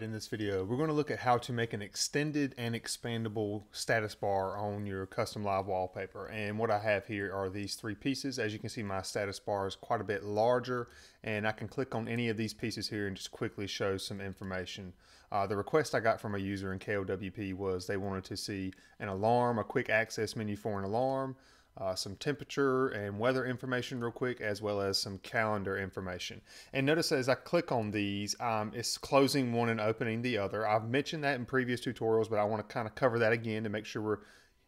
In this video, we're going to look at how to make an extended and expandable status bar on your custom live wallpaper. And what I have here are these three pieces. As you can see, my status bar is quite a bit larger, and I can click on any of these pieces here and just quickly show some information. Uh, the request I got from a user in KLWP was they wanted to see an alarm, a quick access menu for an alarm, uh, some temperature and weather information real quick, as well as some calendar information. And notice as I click on these, um, it's closing one and opening the other. I've mentioned that in previous tutorials, but I want to kind of cover that again to make sure we're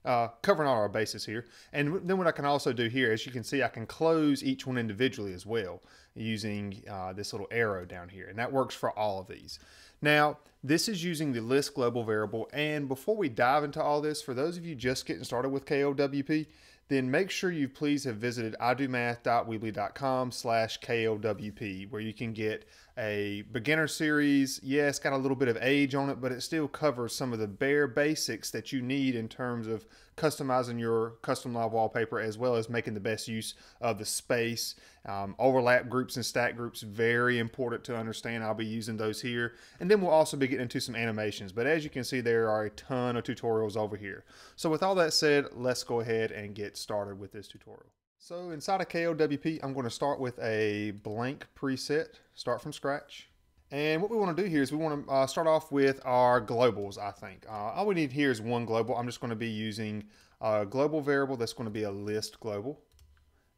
uh, covering all our bases here. And then what I can also do here, as you can see, I can close each one individually as well using uh, this little arrow down here. And that works for all of these. Now, this is using the list global variable. And before we dive into all this, for those of you just getting started with KLWP, then make sure you please have visited idomath.weebly.com slash KLWP, where you can get a beginner series. Yeah, it's got a little bit of age on it, but it still covers some of the bare basics that you need in terms of customizing your custom live wallpaper as well as making the best use of the space. Um, overlap groups and stack groups, very important to understand. I'll be using those here. And then we'll also be getting into some animations. But as you can see, there are a ton of tutorials over here. So with all that said, let's go ahead and get started with this tutorial. So inside of KLWP, I'm going to start with a blank preset, start from scratch. And what we want to do here is we want to uh, start off with our globals, I think. Uh, all we need here is one global. I'm just going to be using a global variable that's going to be a list global.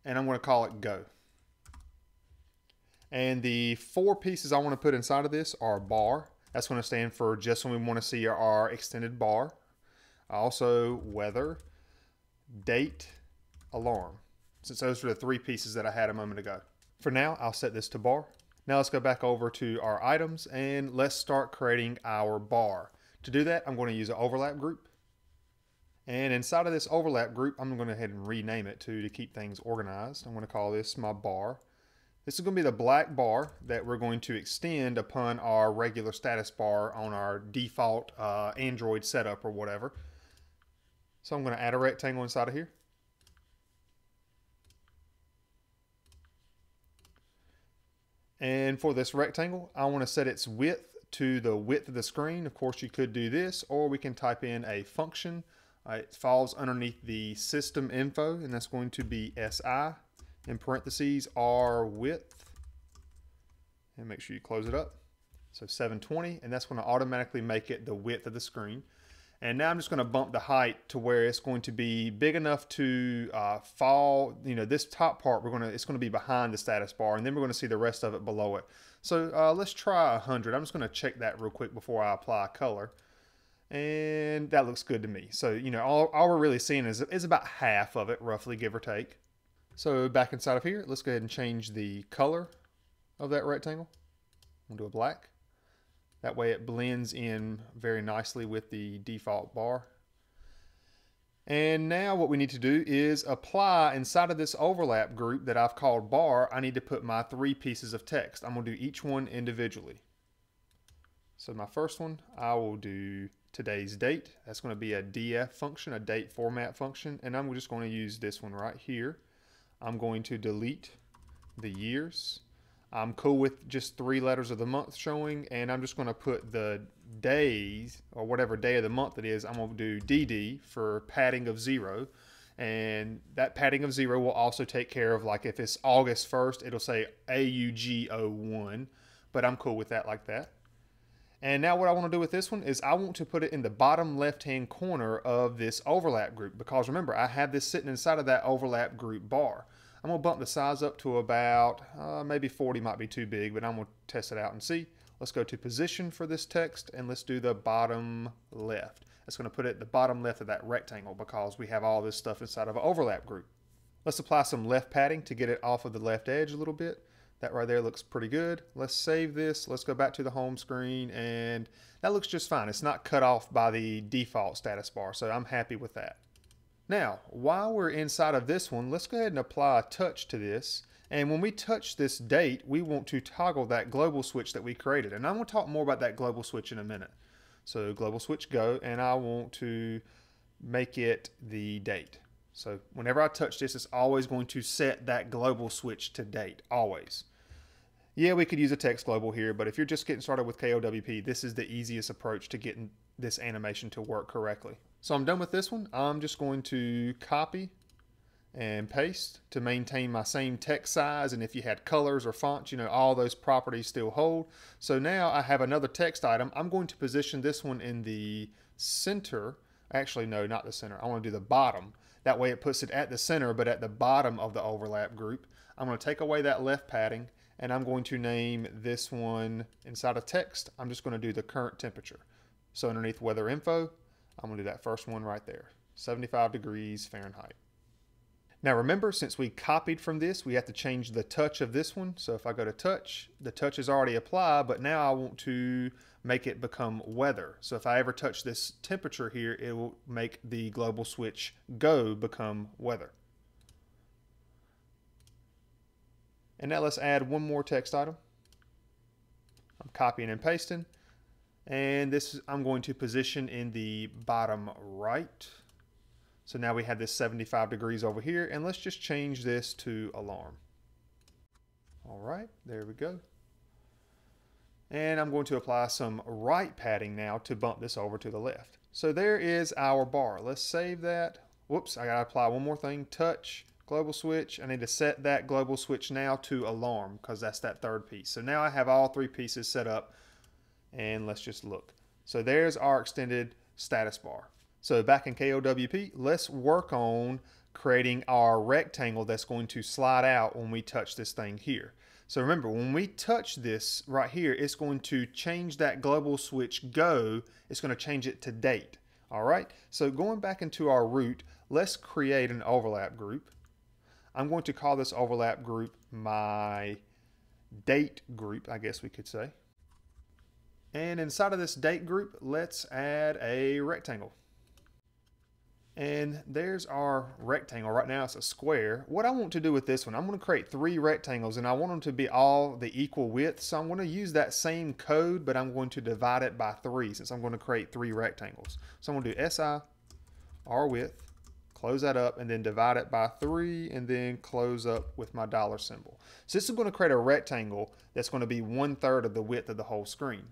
And I'm going to call it go. And the four pieces I want to put inside of this are bar. That's going to stand for just when we want to see our extended bar. Also weather, date, alarm. Since those are the three pieces that I had a moment ago. For now, I'll set this to bar. Now let's go back over to our items and let's start creating our bar. To do that, I'm going to use an overlap group. And inside of this overlap group, I'm going to go ahead and rename it to, to keep things organized. I'm going to call this my bar. This is going to be the black bar that we're going to extend upon our regular status bar on our default uh, Android setup or whatever. So I'm going to add a rectangle inside of here. And for this rectangle, I want to set its width to the width of the screen. Of course, you could do this, or we can type in a function. Uh, it falls underneath the system info, and that's going to be SI in parentheses R width. And make sure you close it up. So 720, and that's going to automatically make it the width of the screen. And now I'm just going to bump the height to where it's going to be big enough to uh, fall, you know, this top part, we're going to, it's going to be behind the status bar, and then we're going to see the rest of it below it. So uh, let's try 100. I'm just going to check that real quick before I apply color. And that looks good to me. So, you know, all, all we're really seeing is, is about half of it, roughly, give or take. So back inside of here, let's go ahead and change the color of that rectangle. We'll do a black. That way it blends in very nicely with the default bar. And now what we need to do is apply inside of this overlap group that I've called bar, I need to put my three pieces of text. I'm gonna do each one individually. So my first one, I will do today's date. That's gonna be a DF function, a date format function. And I'm just gonna use this one right here. I'm going to delete the years. I'm cool with just three letters of the month showing, and I'm just going to put the days, or whatever day of the month it is, I'm going to do DD for padding of zero. And that padding of zero will also take care of, like, if it's August 1st, it'll say AUG01, but I'm cool with that like that. And now what I want to do with this one is I want to put it in the bottom left-hand corner of this overlap group because remember, I have this sitting inside of that overlap group bar. I'm to bump the size up to about, uh, maybe 40 might be too big, but I'm to test it out and see. Let's go to position for this text and let's do the bottom left. That's to put it at the bottom left of that rectangle because we have all this stuff inside of an overlap group. Let's apply some left padding to get it off of the left edge a little bit. That right there looks pretty good. Let's save this. Let's go back to the home screen and that looks just fine. It's not cut off by the default status bar, so I'm happy with that. Now, while we're inside of this one, let's go ahead and apply a touch to this. And when we touch this date, we want to toggle that global switch that we created. And I'm going to talk more about that global switch in a minute. So global switch go, and I want to make it the date. So whenever I touch this, it's always going to set that global switch to date, always. Yeah, we could use a text global here, but if you're just getting started with KLWP, this is the easiest approach to getting this animation to work correctly. So I'm done with this one. I'm just going to copy and paste to maintain my same text size. And if you had colors or fonts, you know, all those properties still hold. So now I have another text item. I'm going to position this one in the center. Actually, no, not the center. I want to do the bottom. That way it puts it at the center, but at the bottom of the overlap group. I'm going to take away that left padding and I'm going to name this one inside of text. I'm just going to do the current temperature. So underneath weather info, I'm to do that first one right there, 75 degrees Fahrenheit. Now remember, since we copied from this, we have to change the touch of this one. So if I go to touch, the touch is already applied, but now I want to make it become weather. So if I ever touch this temperature here, it will make the global switch go become weather. And now let's add one more text item. I'm copying and pasting. And this I'm going to position in the bottom right. So now we have this 75 degrees over here and let's just change this to alarm. All right, there we go. And I'm going to apply some right padding now to bump this over to the left. So there is our bar. Let's save that. Whoops, I gotta apply one more thing, touch, global switch. I need to set that global switch now to alarm because that's that third piece. So now I have all three pieces set up and let's just look. So there's our extended status bar. So back in KLWP, let's work on creating our rectangle that's going to slide out when we touch this thing here. So remember, when we touch this right here, it's going to change that global switch go. It's going to change it to date. All right. So going back into our root, let's create an overlap group. I'm going to call this overlap group my date group, I guess we could say. And inside of this date group, let's add a rectangle. And there's our rectangle. Right now it's a square. What I want to do with this one, I'm going to create three rectangles and I want them to be all the equal width. So I'm going to use that same code, but I'm going to divide it by three since I'm going to create three rectangles. So I'm going to do SI, R width, close that up and then divide it by three and then close up with my dollar symbol. So this is going to create a rectangle that's going to be one third of the width of the whole screen.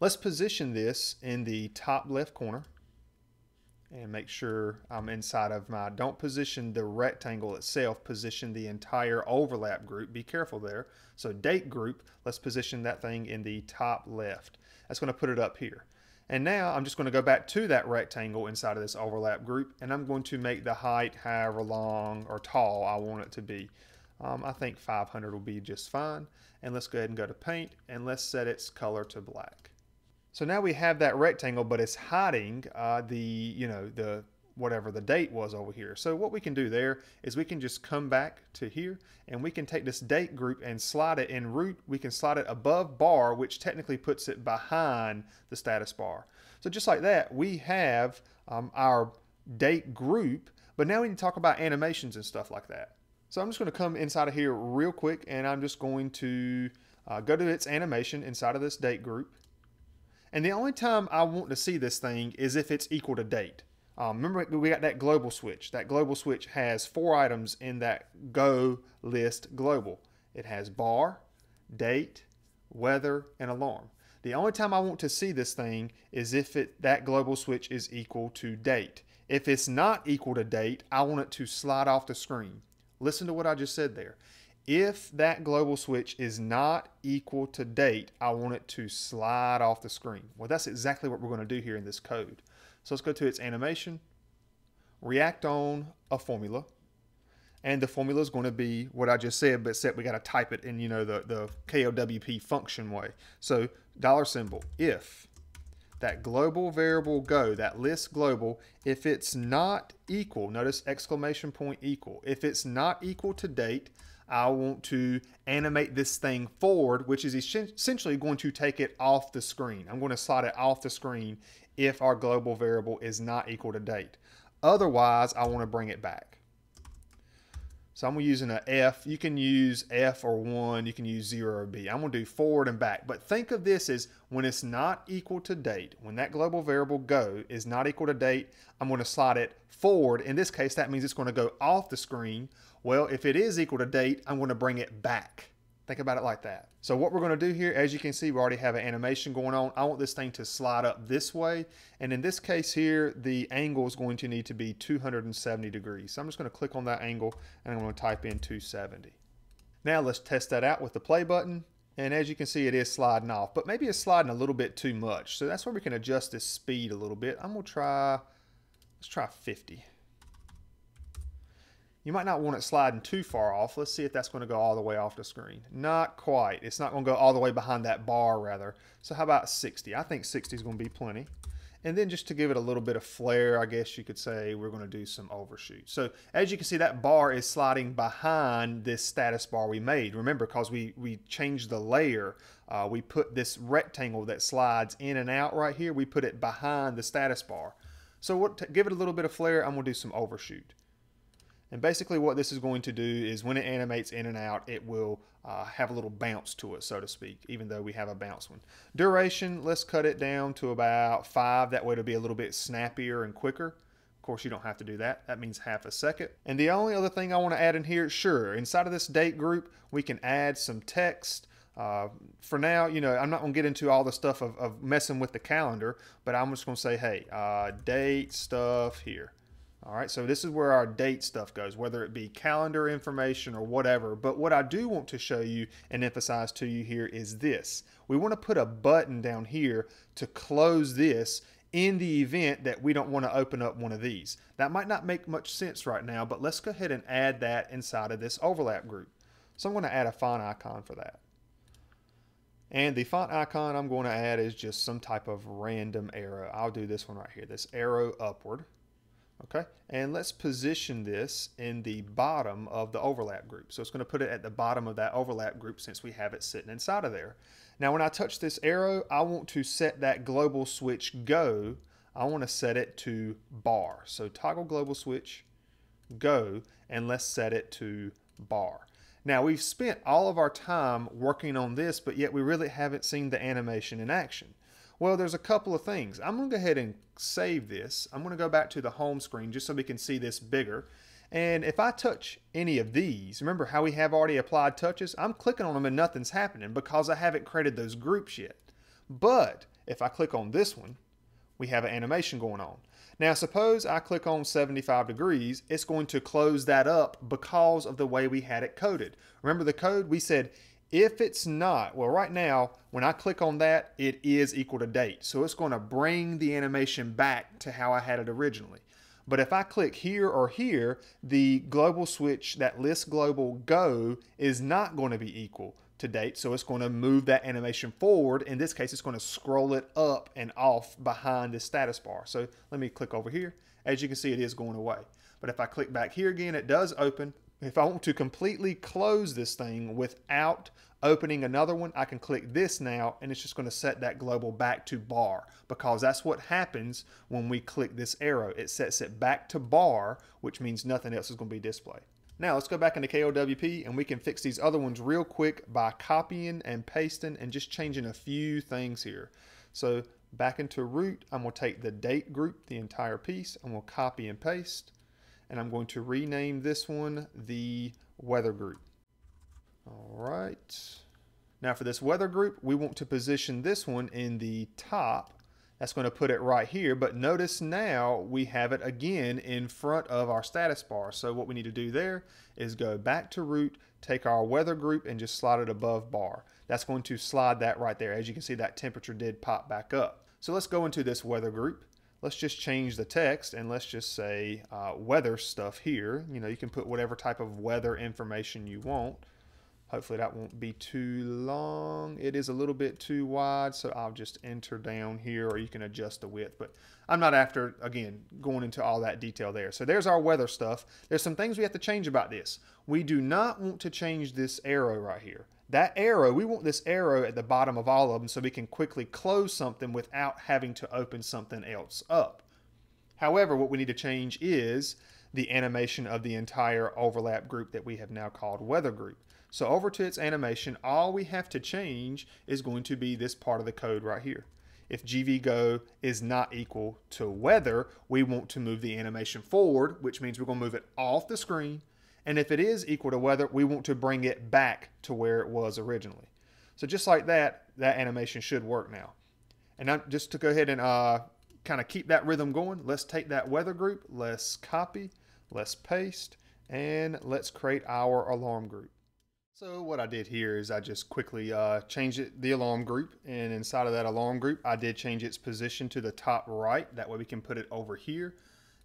Let's position this in the top left corner and make sure I'm inside of my, don't position the rectangle itself, position the entire overlap group. Be careful there. So date group, let's position that thing in the top left. That's going to put it up here. And now I'm just going to go back to that rectangle inside of this overlap group and I'm going to make the height however long or tall I want it to be. Um, I think 500 will be just fine. And let's go ahead and go to paint and let's set its color to black. So now we have that rectangle, but it's hiding uh, the, you know, the whatever the date was over here. So what we can do there is we can just come back to here and we can take this date group and slide it in root. We can slide it above bar, which technically puts it behind the status bar. So just like that, we have um, our date group, but now we need to talk about animations and stuff like that. So I'm just going to come inside of here real quick and I'm just going to uh, go to its animation inside of this date group. And the only time I want to see this thing is if it's equal to date. Um, remember, we got that global switch. That global switch has four items in that go list global. It has bar, date, weather, and alarm. The only time I want to see this thing is if it, that global switch is equal to date. If it's not equal to date, I want it to slide off the screen. Listen to what I just said there. If that global switch is not equal to date, I want it to slide off the screen. Well, that's exactly what we're going to do here in this code. So let's go to its animation, react on a formula, and the formula is going to be what I just said, but except we got to type it in, you know, the, the KLWP function way. So dollar symbol, if that global variable go, that list global, if it's not equal, notice exclamation point equal, if it's not equal to date, I want to animate this thing forward, which is essentially going to take it off the screen. I'm going to slide it off the screen if our global variable is not equal to date. Otherwise, I want to bring it back. So I'm using an uh, F. You can use F or 1. You can use 0 or B. I'm going to do forward and back. But think of this as when it's not equal to date, when that global variable go is not equal to date, I'm going to slide it forward. In this case, that means it's going to go off the screen. Well, if it is equal to date, I'm going to bring it back. Think about it like that. So what we're going to do here, as you can see, we already have an animation going on. I want this thing to slide up this way. And in this case here, the angle is going to need to be 270 degrees. So I'm just going to click on that angle and I'm going to type in 270. Now let's test that out with the play button. And as you can see, it is sliding off, but maybe it's sliding a little bit too much. So that's where we can adjust this speed a little bit. I'm gonna try, let's try 50. You might not want it sliding too far off. Let's see if that's going to go all the way off the screen. Not quite. It's not going to go all the way behind that bar, rather. So how about 60? I think 60 is going to be plenty. And then just to give it a little bit of flair, I guess you could say we're going to do some overshoot. So as you can see, that bar is sliding behind this status bar we made. Remember, because we, we changed the layer, uh, we put this rectangle that slides in and out right here, we put it behind the status bar. So what, to give it a little bit of flair, I'm going to do some overshoot. And basically what this is going to do is when it animates in and out, it will uh, have a little bounce to it, so to speak, even though we have a bounce one. Duration, let's cut it down to about five. That way it'll be a little bit snappier and quicker. Of course, you don't have to do that. That means half a second. And the only other thing I want to add in here, sure, inside of this date group, we can add some text. Uh, for now, you know, I'm not going to get into all the stuff of, of, messing with the calendar, but I'm just going to say, hey, uh, date stuff here. All right, so this is where our date stuff goes, whether it be calendar information or whatever. But what I do want to show you and emphasize to you here is this. We want to put a button down here to close this in the event that we don't want to open up one of these. That might not make much sense right now, but let's go ahead and add that inside of this overlap group. So I'm going to add a font icon for that. And the font icon I'm going to add is just some type of random arrow. I'll do this one right here, this arrow upward. Okay, and let's position this in the bottom of the overlap group. So it's going to put it at the bottom of that overlap group since we have it sitting inside of there. Now when I touch this arrow, I want to set that global switch go. I want to set it to bar. So toggle global switch go and let's set it to bar. Now we've spent all of our time working on this, but yet we really haven't seen the animation in action. Well, there's a couple of things. I'm going to go ahead and save this. I'm going to go back to the home screen just so we can see this bigger. And if I touch any of these, remember how we have already applied touches? I'm clicking on them and nothing's happening because I haven't created those groups yet. But if I click on this one, we have an animation going on. Now suppose I click on 75 degrees, it's going to close that up because of the way we had it coded. Remember the code? We said if it's not, well, right now, when I click on that, it is equal to date. So it's going to bring the animation back to how I had it originally. But if I click here or here, the global switch, that list global go, is not going to be equal to date. So it's going to move that animation forward. In this case, it's going to scroll it up and off behind the status bar. So let me click over here. As you can see, it is going away. But if I click back here again, it does open if I want to completely close this thing without opening another one, I can click this now and it's just going to set that global back to bar because that's what happens when we click this arrow. It sets it back to bar, which means nothing else is going to be displayed. Now let's go back into KLWP and we can fix these other ones real quick by copying and pasting and just changing a few things here. So back into root, I'm going to take the date group, the entire piece, and we'll copy and paste and I'm going to rename this one the weather group. All right. Now for this weather group, we want to position this one in the top. That's going to put it right here, but notice now we have it again in front of our status bar. So what we need to do there is go back to root, take our weather group and just slide it above bar. That's going to slide that right there. As you can see, that temperature did pop back up. So let's go into this weather group let's just change the text and let's just say uh, weather stuff here. You know, you can put whatever type of weather information you want. Hopefully that won't be too long. It is a little bit too wide, so I'll just enter down here or you can adjust the width. But I'm not after, again, going into all that detail there. So there's our weather stuff. There's some things we have to change about this. We do not want to change this arrow right here. That arrow, we want this arrow at the bottom of all of them so we can quickly close something without having to open something else up. However, what we need to change is the animation of the entire overlap group that we have now called weather group. So over to its animation, all we have to change is going to be this part of the code right here. If GVGO is not equal to weather, we want to move the animation forward, which means we're going to move it off the screen And if it is equal to weather, we want to bring it back to where it was originally. So just like that, that animation should work now. And now just to go ahead and uh, kind of keep that rhythm going, let's take that weather group, let's copy, let's paste, and let's create our alarm group. So what I did here is I just quickly uh, changed it, the alarm group and inside of that alarm group I did change its position to the top right that way we can put it over here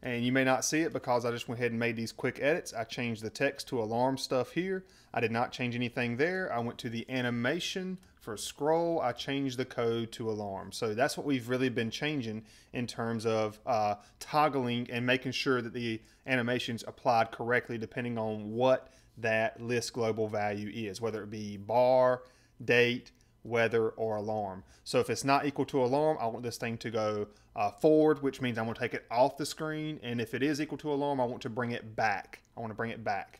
and you may not see it because I just went ahead and made these quick edits. I changed the text to alarm stuff here. I did not change anything there. I went to the animation for scroll. I changed the code to alarm. So that's what we've really been changing in terms of uh, toggling and making sure that the animations applied correctly depending on what that list global value is, whether it be bar, date, weather, or alarm. So if it's not equal to alarm, I want this thing to go uh, forward, which means I want to take it off the screen. And if it is equal to alarm, I want to bring it back. I want to bring it back.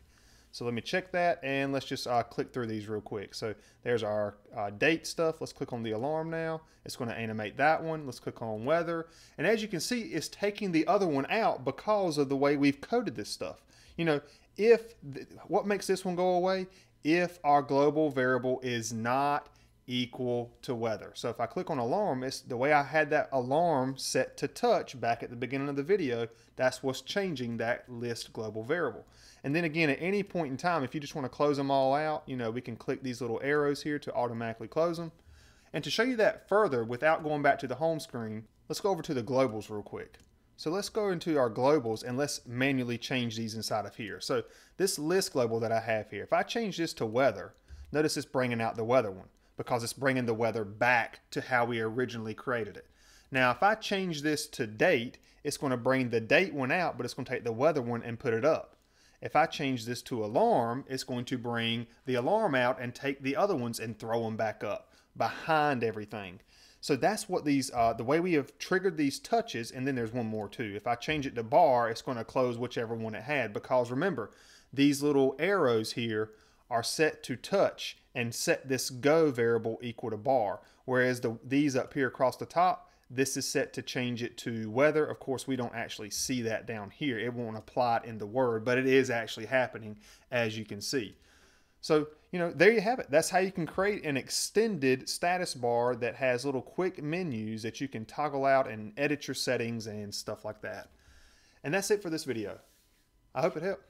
So let me check that and let's just uh, click through these real quick. So there's our uh, date stuff. Let's click on the alarm now. It's going to animate that one. Let's click on weather. And as you can see, it's taking the other one out because of the way we've coded this stuff. You know, if what makes this one go away if our global variable is not equal to weather. So if I click on alarm, it's the way I had that alarm set to touch back at the beginning of the video, that's what's changing that list global variable. And then again, at any point in time, if you just want to close them all out, you know, we can click these little arrows here to automatically close them. And to show you that further without going back to the home screen, let's go over to the globals real quick. So let's go into our globals and let's manually change these inside of here. So this list global that I have here, if I change this to weather, notice it's bringing out the weather one because it's bringing the weather back to how we originally created it. Now, if I change this to date, it's going to bring the date one out, but it's going to take the weather one and put it up. If I change this to alarm, it's going to bring the alarm out and take the other ones and throw them back up behind everything. So that's what these, uh, the way we have triggered these touches, and then there's one more too. If I change it to bar, it's going to close whichever one it had because remember, these little arrows here are set to touch and set this go variable equal to bar. Whereas the, these up here across the top, this is set to change it to weather. Of course, we don't actually see that down here. It won't apply it in the word, but it is actually happening as you can see. So, you know, there you have it. That's how you can create an extended status bar that has little quick menus that you can toggle out and edit your settings and stuff like that. And that's it for this video. I hope it helped.